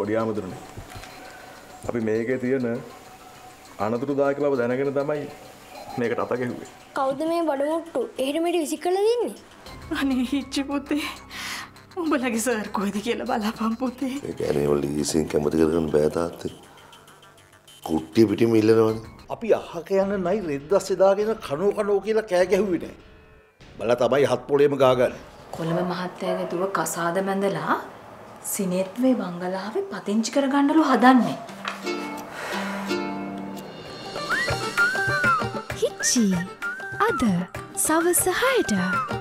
පොඩි ආමතුරුනේ. අපි මේකේ තියෙන අනතුරුදායක බව දැනගෙන තමයි මේකට අත ගැහුවේ. කවුද මේ බඩමුට්ටු එහෙට මෙට විසි කළ දෙන්නේ අනේ හිච්චි පුතේ උඹලගේ සර් කොහෙද කියලා බලාපන් පුතේ ඒ කියන්නේ වල ලීසින් කැමති කරගන්න බෑ තාත්තේ. කුට්ටිය පිටිම ඉල්ලනවනේ. අපි අහක යන නයි රෙද්දස් එදාගෙන කනෝ කනෝ කියලා කෑ ගැහුවේ නෑ. බල තමයි හත් පොලේම ගාගන්න. කොළඹ මහත්තයාගේ දුව කසාද බැඳලා සිනෙත්වේ බංගලාවේ පතිංචි කරගන්නලු හදන්නේ. හිච්චි. අද සවස හයට.